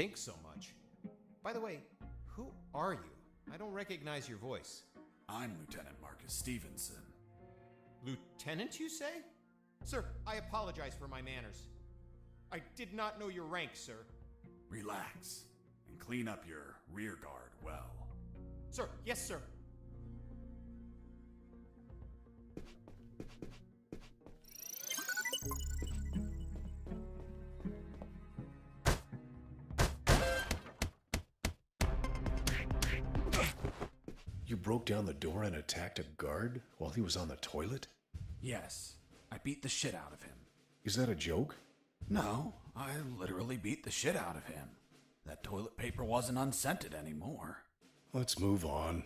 think so much. By the way, who are you? I don't recognize your voice. I'm Lieutenant Marcus Stevenson. Lieutenant, you say? Sir, I apologize for my manners. I did not know your rank, sir. Relax and clean up your rear guard well. Sir, yes, sir. You broke down the door and attacked a guard while he was on the toilet? Yes, I beat the shit out of him. Is that a joke? No, I literally beat the shit out of him. That toilet paper wasn't unscented anymore. Let's move on.